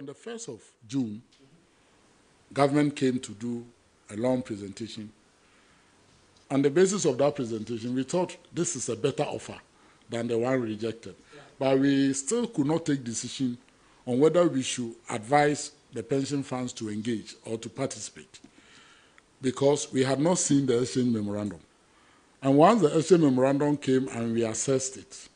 On the 1st of June, government came to do a long presentation. On the basis of that presentation, we thought this is a better offer than the one rejected. But we still could not take decision on whether we should advise the pension funds to engage or to participate because we had not seen the exchange memorandum. And once the exchange memorandum came and we assessed it,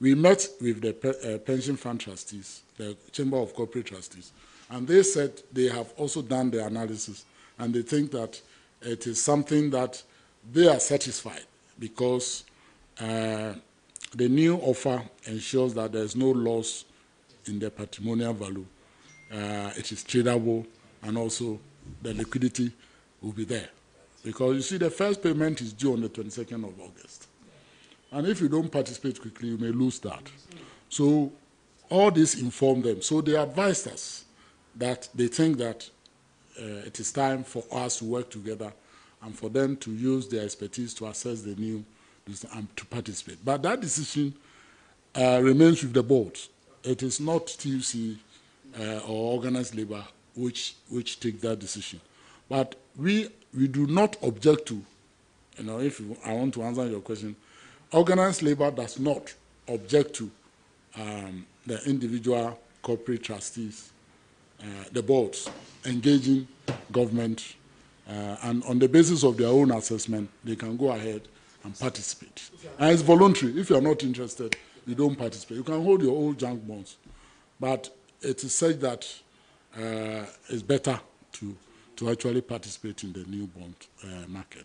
we met with the pe- uh, pension fund trustees, the Chamber of Corporate Trustees, and they said they have also done the analysis and they think that it is something that they are satisfied because uh, the new offer ensures that there is no loss in the patrimonial value. Uh, it is tradable and also the liquidity will be there. Because you see, the first payment is due on the 22nd of August. And if you don't participate quickly, you may lose that. So all this informed them. So they advised us that they think that uh, it is time for us to work together and for them to use their expertise to assess the new and to participate. But that decision uh, remains with the board. It is not TUC uh, or organized labor which which take that decision. But we we do not object to, you know, if you, I want to answer your question, organized labor does not object to um, the individual corporate trustees, uh, the boards, engaging government, uh, and on the basis of their own assessment, they can go ahead and participate. And it's voluntary. If you are not interested, you don't participate. You can hold your old junk bonds, but it is said that uh, it's better to, to actually participate in the new bond uh, market.